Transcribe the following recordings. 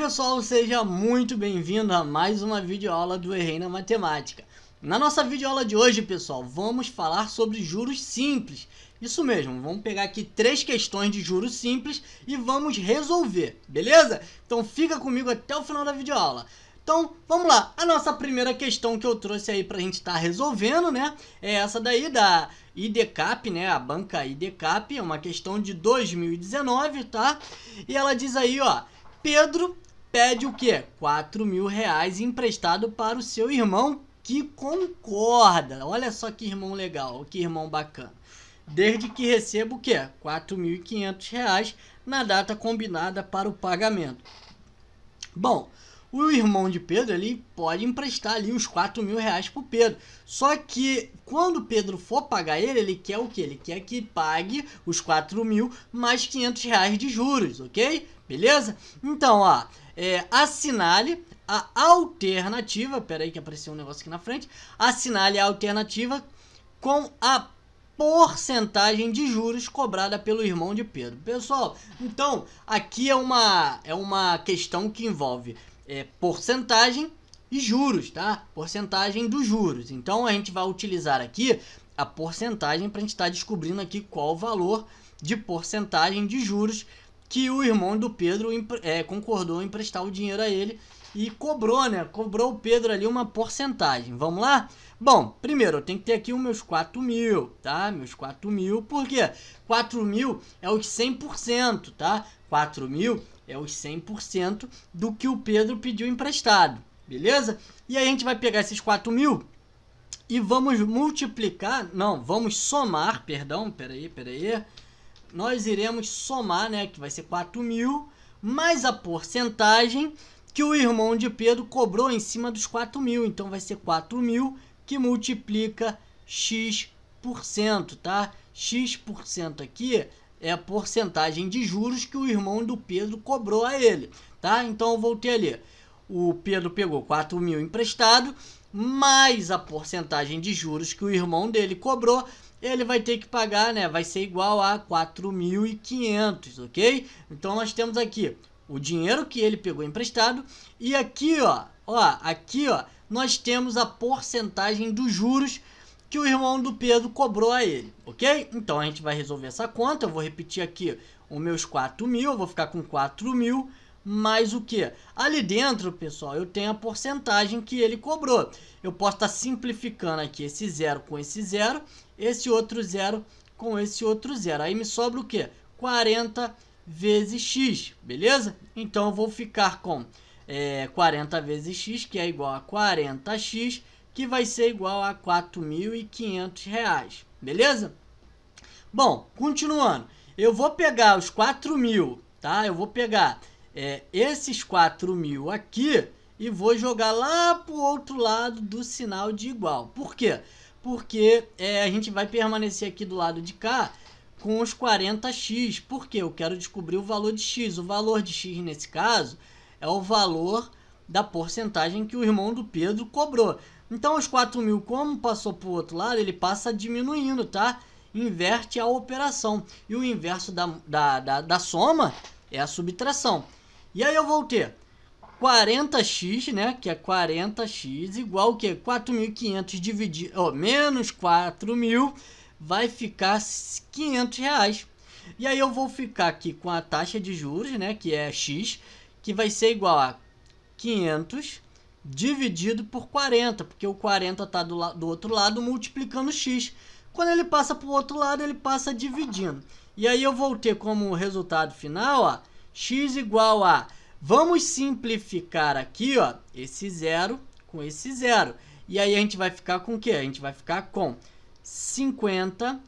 pessoal, seja muito bem-vindo a mais uma videoaula do Errei na Matemática. Na nossa videoaula de hoje, pessoal, vamos falar sobre juros simples. Isso mesmo, vamos pegar aqui três questões de juros simples e vamos resolver, beleza? Então fica comigo até o final da videoaula. Então, vamos lá. A nossa primeira questão que eu trouxe aí pra gente estar tá resolvendo, né? É essa daí da IDCAP, né? A banca IDCAP, é uma questão de 2019, tá? E ela diz aí, ó... Pedro pede o quê? 4 mil reais emprestado para o seu irmão que concorda. Olha só que irmão legal, que irmão bacana. Desde que receba o quê? 4.500 reais na data combinada para o pagamento. Bom, o irmão de Pedro ele pode emprestar ali os 4 mil reais pro Pedro. Só que quando Pedro for pagar ele, ele quer o que? Ele quer que pague os 4 mil mais 500 reais de juros, ok? Beleza? Então, ó, é, assinale a alternativa. Pera aí que apareceu um negócio aqui na frente. Assinale a alternativa com a porcentagem de juros cobrada pelo irmão de Pedro. Pessoal, então aqui é uma, é uma questão que envolve é, porcentagem e juros, tá? Porcentagem dos juros. Então a gente vai utilizar aqui a porcentagem para a gente estar tá descobrindo aqui qual o valor de porcentagem de juros que o irmão do Pedro é, concordou em emprestar o dinheiro a ele e cobrou, né? Cobrou o Pedro ali uma porcentagem. Vamos lá? Bom, primeiro eu tenho que ter aqui os meus 4 mil, tá? Meus 4 mil, por quê? 4 mil é os 100%, tá? 4 mil é os 100% do que o Pedro pediu emprestado, beleza? E aí a gente vai pegar esses 4 mil e vamos multiplicar, não, vamos somar, perdão, peraí, peraí. Nós iremos somar, né, que vai ser 4 mil, mais a porcentagem que o irmão de Pedro cobrou em cima dos 4 mil. Então vai ser 4 mil que multiplica x%, tá? x% aqui é a porcentagem de juros que o irmão do Pedro cobrou a ele, tá? Então eu voltei ali. O Pedro pegou 4 mil emprestado, mais a porcentagem de juros que o irmão dele cobrou, ele vai ter que pagar, né? Vai ser igual a 4.500, ok? Então nós temos aqui o dinheiro que ele pegou emprestado e aqui, ó, ó, aqui, ó, nós temos a porcentagem dos juros que o irmão do Pedro cobrou a ele, ok? Então a gente vai resolver essa conta, eu vou repetir aqui os meus 4 mil, eu vou ficar com 4 mil, mais o que? Ali dentro, pessoal, eu tenho a porcentagem que ele cobrou. Eu posso estar tá simplificando aqui esse zero com esse zero, esse outro zero com esse outro zero. Aí me sobra o que? 40 vezes x, beleza? Então eu vou ficar com é, 40 vezes x, que é igual a 40x, que vai ser igual a R$ 4.500, beleza? Bom, continuando, eu vou pegar os 4 mil, tá? Eu vou pegar é, esses 4 mil aqui e vou jogar lá pro outro lado do sinal de igual. Por quê? Porque é, a gente vai permanecer aqui do lado de cá com os 40x. Porque eu quero descobrir o valor de x. O valor de x nesse caso é o valor da porcentagem que o irmão do Pedro cobrou. Então os 4 mil, como passou para o outro lado, ele passa diminuindo, tá? Inverte a operação. E o inverso da, da, da, da soma é a subtração. E aí eu vou ter 40x, né? Que é 40x igual o que? 4.500 dividido... Oh, menos 4.000 vai ficar 500 reais. E aí eu vou ficar aqui com a taxa de juros, né? Que é x, que vai ser igual a 500 dividido por 40, porque o 40 está do, do outro lado multiplicando x. Quando ele passa para o outro lado, ele passa dividindo. E aí eu vou ter como resultado final, ó, x igual a... Vamos simplificar aqui, ó, esse zero com esse zero. E aí a gente vai ficar com o quê? A gente vai ficar com 50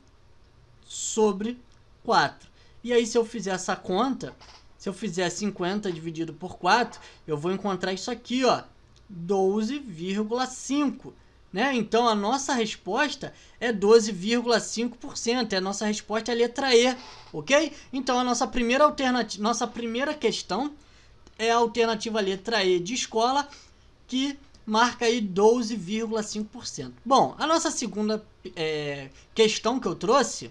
sobre 4. E aí se eu fizer essa conta, se eu fizer 50 dividido por 4, eu vou encontrar isso aqui, ó, 12,5%. Né? Então a nossa resposta é 12,5%. É a nossa resposta é a letra E, ok? Então a nossa primeira alternativa, nossa primeira questão é a alternativa letra E de escola, que marca aí 12,5%. Bom, a nossa segunda é, questão que eu trouxe,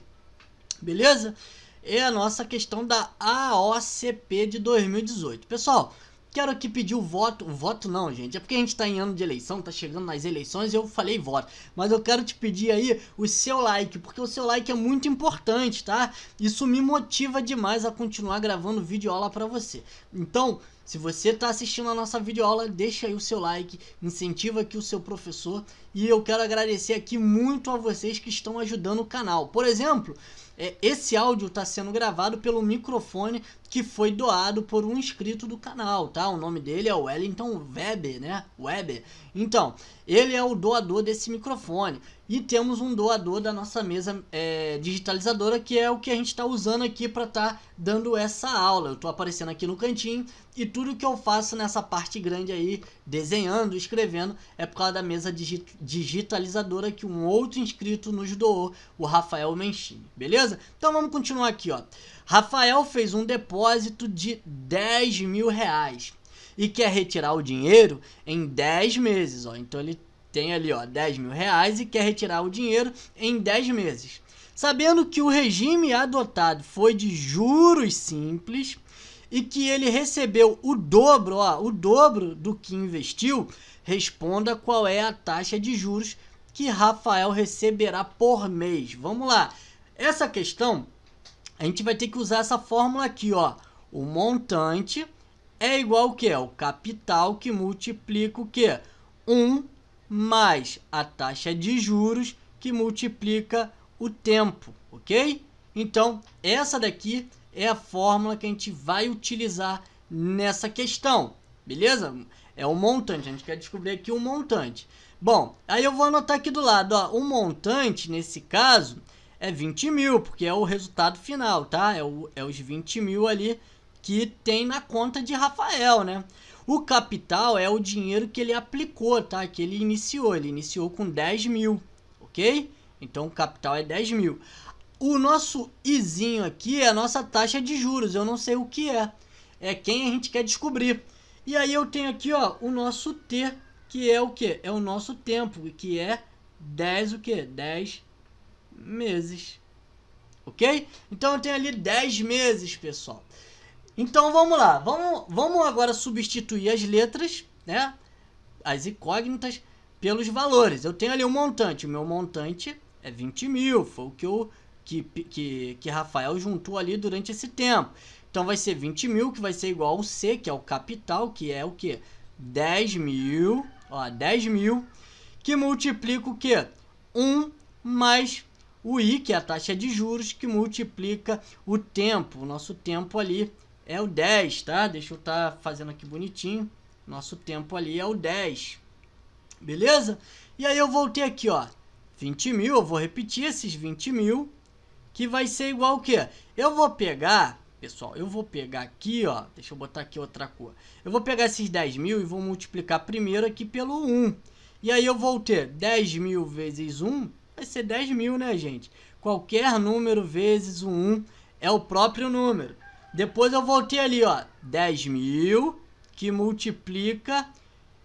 beleza? É a nossa questão da AOCP de 2018. Pessoal, quero aqui pedir o voto. O voto não, gente. É porque a gente tá em ano de eleição, tá chegando nas eleições e eu falei voto. Mas eu quero te pedir aí o seu like, porque o seu like é muito importante, tá? Isso me motiva demais a continuar gravando vídeo aula para você. Então, se você está assistindo a nossa videoaula, deixa aí o seu like, incentiva aqui o seu professor e eu quero agradecer aqui muito a vocês que estão ajudando o canal. Por exemplo, é, esse áudio está sendo gravado pelo microfone que foi doado por um inscrito do canal, tá? O nome dele é Wellington Weber, né? Weber. Então, ele é o doador desse microfone. E temos um doador da nossa mesa é, digitalizadora, que é o que a gente está usando aqui para estar tá dando essa aula. Eu estou aparecendo aqui no cantinho e tudo que eu faço nessa parte grande aí, desenhando, escrevendo, é por causa da mesa digi digitalizadora que um outro inscrito nos doou, o Rafael Menchini, beleza? Então vamos continuar aqui, ó. Rafael fez um depósito de 10 mil reais e quer retirar o dinheiro em 10 meses, ó. Então ele tem ali ó 10 mil reais e quer retirar o dinheiro em 10 meses. Sabendo que o regime adotado foi de juros simples e que ele recebeu o dobro, ó, o dobro do que investiu, responda qual é a taxa de juros que Rafael receberá por mês. Vamos lá. Essa questão, a gente vai ter que usar essa fórmula aqui, ó. O montante é igual ao que? O capital que multiplica o que? 1 mais a taxa de juros que multiplica o tempo, ok? Então, essa daqui é a fórmula que a gente vai utilizar nessa questão, beleza? É o montante, a gente quer descobrir aqui o montante. Bom, aí eu vou anotar aqui do lado, ó, o montante, nesse caso, é 20 mil, porque é o resultado final, tá? É, o, é os 20 mil ali que tem na conta de Rafael, né? O capital é o dinheiro que ele aplicou, tá? Que ele iniciou. Ele iniciou com 10 mil, ok? Então o capital é 10 mil. O nosso izinho aqui é a nossa taxa de juros. Eu não sei o que é. É quem a gente quer descobrir. E aí eu tenho aqui, ó, o nosso T, que é o que? É o nosso tempo, que é 10 o que? 10 meses. Ok? Então eu tenho ali 10 meses, pessoal. Então vamos lá, vamos, vamos agora substituir as letras, né? As incógnitas pelos valores. Eu tenho ali um montante, o meu montante é 20 mil, foi o que, eu, que, que, que Rafael juntou ali durante esse tempo. Então vai ser 20 mil, que vai ser igual ao C, que é o capital, que é o que? 10 mil, ó, 10 mil, que multiplica o que? 1 mais o I, que é a taxa de juros, que multiplica o tempo, o nosso tempo ali, é o 10, tá? Deixa eu estar tá fazendo aqui bonitinho. Nosso tempo ali é o 10. Beleza? E aí eu voltei aqui, ó. 20 mil, eu vou repetir esses 20 mil. Que vai ser igual o quê? Eu vou pegar, pessoal, eu vou pegar aqui, ó. Deixa eu botar aqui outra cor. Eu vou pegar esses 10 mil e vou multiplicar primeiro aqui pelo 1. E aí eu vou ter 10 mil vezes 1, vai ser 10 mil, né, gente? Qualquer número vezes o 1 é o próprio número. Depois eu voltei ali, ó. 10 mil que multiplica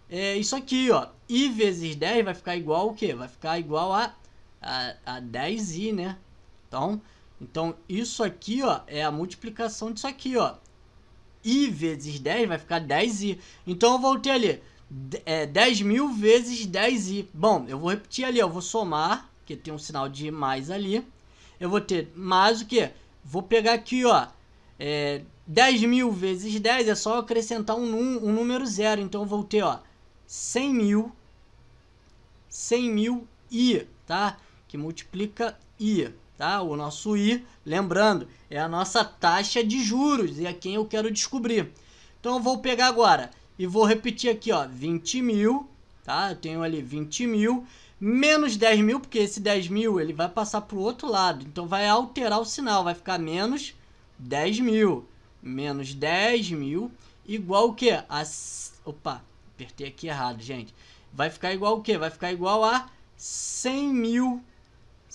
é, isso aqui, ó. I vezes 10 vai ficar igual o quê? Vai ficar igual a, a, a 10i, né? Então, então, isso aqui, ó, é a multiplicação disso aqui, ó. I vezes 10 vai ficar 10i. Então, eu voltei ali. É, 10 mil vezes 10i. Bom, eu vou repetir ali, ó. vou somar, que tem um sinal de mais ali. Eu vou ter mais o que? Vou pegar aqui, ó. É, 10 mil vezes 10 é só acrescentar um, um número zero. Então eu vou ter, ó, 100 mil, 100 mil I, tá? Que multiplica I, tá? O nosso I, lembrando, é a nossa taxa de juros e é quem eu quero descobrir. Então eu vou pegar agora e vou repetir aqui, ó, 20 mil, tá? Eu tenho ali 20 mil menos 10 mil, porque esse 10 mil ele vai passar para o outro lado. Então vai alterar o sinal, vai ficar menos 10 mil menos 10 mil igual o que? A... Opa, apertei aqui errado, gente. Vai ficar igual o que? Vai ficar igual a 100 mil.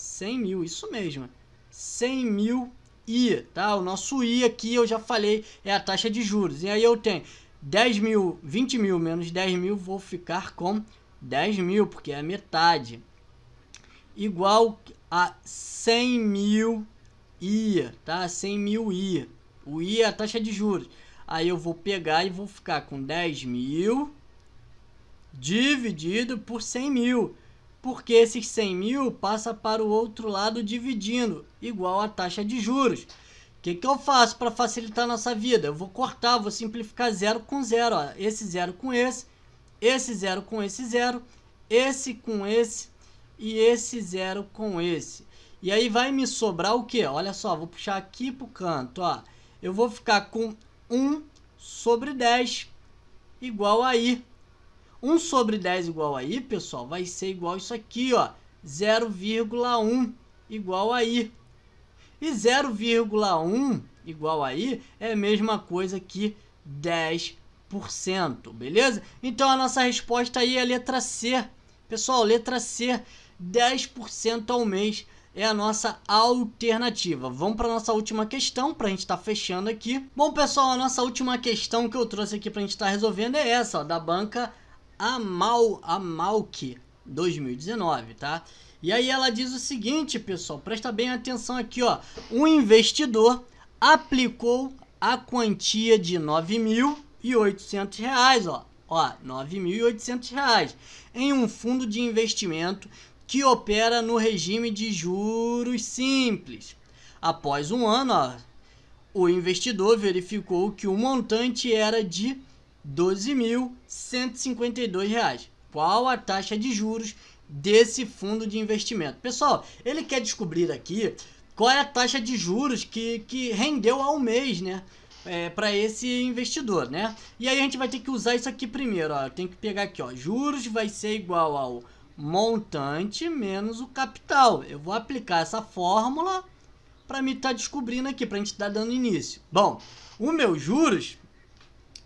100 mil, isso mesmo. 100 mil I, tá? O nosso I aqui, eu já falei, é a taxa de juros. E aí eu tenho 10 mil, 20 mil menos 10 mil, vou ficar com 10 mil, porque é a metade. Igual a 100 mil I, tá? 100 mil I. O I é a taxa de juros. Aí eu vou pegar e vou ficar com 10 mil dividido por 100 mil. Porque esses 100 mil passa para o outro lado dividindo, igual a taxa de juros. O que, que eu faço para facilitar nossa vida? Eu vou cortar, vou simplificar zero com zero. Ó. Esse zero com esse, esse zero com esse zero, esse com esse e esse zero com esse. E aí vai me sobrar o que? Olha só, vou puxar aqui para o canto. Ó. Eu vou ficar com 1 sobre 10 igual aí. 1 sobre 10 igual aí, pessoal, vai ser igual isso aqui, ó. 0,1 igual aí. E 0,1 igual aí é a mesma coisa que 10%, beleza? Então a nossa resposta aí é a letra C. Pessoal, letra C, 10% ao mês é a nossa alternativa. Vamos para nossa última questão, para a gente estar tá fechando aqui. Bom, pessoal, a nossa última questão que eu trouxe aqui para a gente estar tá resolvendo é essa, ó, da banca Amal, Amalk 2019, tá? E aí ela diz o seguinte, pessoal, presta bem atenção aqui, ó. Um investidor aplicou a quantia de R$ 9.800, ó. Ó, R$ 9.800 em um fundo de investimento que opera no regime de juros simples. Após um ano, ó, o investidor verificou que o montante era de R$ 12.152. Qual a taxa de juros desse fundo de investimento? Pessoal, ele quer descobrir aqui qual é a taxa de juros que, que rendeu ao mês, né? É, para esse investidor, né? E aí a gente vai ter que usar isso aqui primeiro, ó. Tem que pegar aqui, ó. Juros vai ser igual ao montante menos o capital. Eu vou aplicar essa fórmula para me estar tá descobrindo aqui, para a gente estar tá dando início. Bom, o meu juros,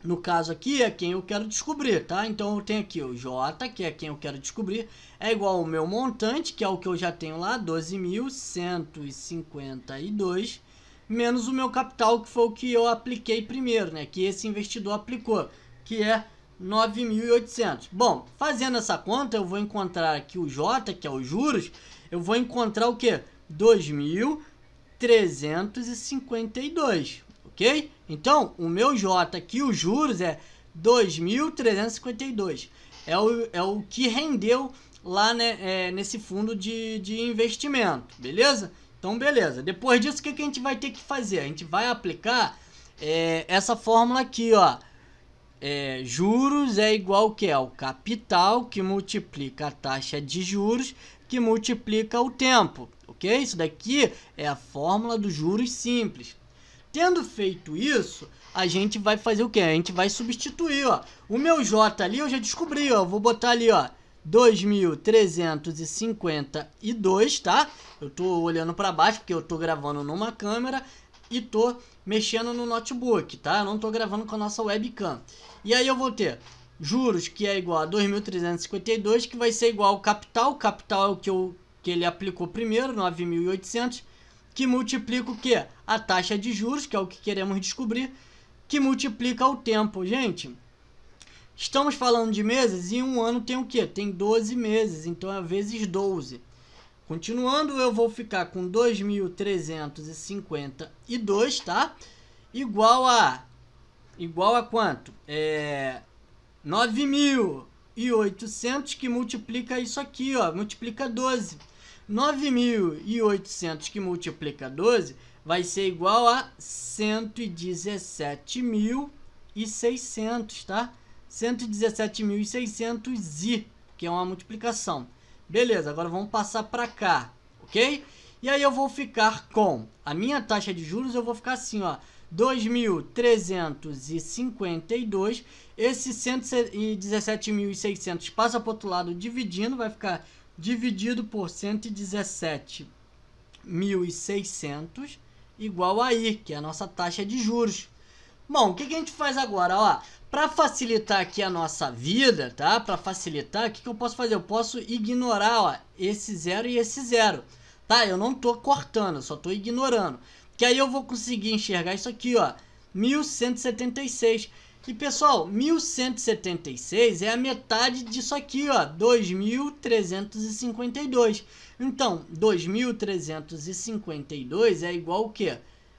no caso aqui, é quem eu quero descobrir, tá? Então eu tenho aqui o J, que é quem eu quero descobrir, é igual ao meu montante, que é o que eu já tenho lá, 12.152, menos o meu capital, que foi o que eu apliquei primeiro, né? Que esse investidor aplicou, que é 9.800. Bom, fazendo essa conta, eu vou encontrar aqui o J, que é os juros, eu vou encontrar o que? 2.352, ok? Então, o meu J aqui, os juros, é 2.352. É o, é o que rendeu lá né, é, nesse fundo de, de investimento, beleza? Então, beleza. Depois disso, o que, que a gente vai ter que fazer? A gente vai aplicar é, essa fórmula aqui, ó é, juros é igual que é o capital que multiplica a taxa de juros que multiplica o tempo, ok? Isso daqui é a fórmula dos juros simples. Tendo feito isso, a gente vai fazer o que? A gente vai substituir, ó. O meu J ali eu já descobri, ó. Vou botar ali, ó. 2.352, tá? Eu tô olhando para baixo porque eu tô gravando numa câmera e tô mexendo no notebook, tá? Eu não tô gravando com a nossa webcam. E aí eu vou ter juros que é igual a 2.352, que vai ser igual ao capital. O capital é o que, eu, que ele aplicou primeiro, 9.800, que multiplica o que? A taxa de juros, que é o que queremos descobrir, que multiplica o tempo. Gente, estamos falando de meses e um ano tem o que? Tem 12 meses, então é vezes 12. Continuando, eu vou ficar com 2.352, tá? Igual a... Igual a quanto? É... 9.800 que multiplica isso aqui, ó. Multiplica 12. 9.800 que multiplica 12 vai ser igual a 117.600, tá? 117.600 i, que é uma multiplicação. Beleza, agora vamos passar para cá, ok? E aí eu vou ficar com a minha taxa de juros, eu vou ficar assim, ó, 2.352, esse 117.600 passa para o outro lado dividindo, vai ficar dividido por 117.600 igual aí, que é a nossa taxa de juros. Bom, o que, que a gente faz agora? Ó, para facilitar aqui a nossa vida, tá? Para facilitar, o que, que eu posso fazer? Eu posso ignorar ó, esse zero e esse zero, tá? Eu não tô cortando, só tô ignorando. Que aí eu vou conseguir enxergar isso aqui, ó, 1176. E pessoal, 1176 é a metade disso aqui, ó, 2352. Então, 2352 é igual o quê?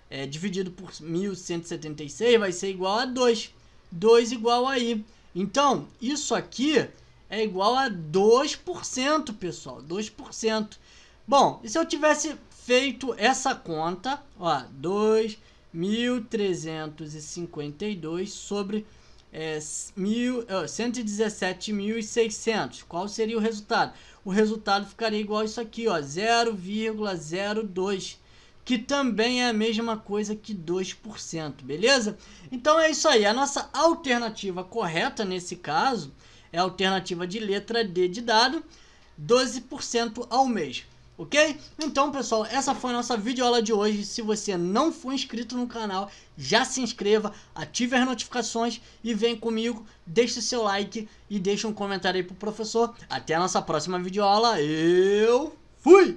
é, dividido por 1176 vai ser igual a 2. 2 igual aí. Então, isso aqui é igual a 2%, pessoal. 2%. Bom, e se eu tivesse feito essa conta, ó, 2.352 sobre é, mil, 117.600. Qual seria o resultado? O resultado ficaria igual a isso aqui, ó, 0,02 que também é a mesma coisa que 2%, beleza? Então é isso aí, a nossa alternativa correta nesse caso é a alternativa de letra D de dado, 12% ao mês. Ok? Então, pessoal, essa foi a nossa videoaula de hoje. Se você não for inscrito no canal, já se inscreva, ative as notificações e vem comigo, deixe seu like e deixe um comentário aí pro professor. Até a nossa próxima videoaula. Eu fui!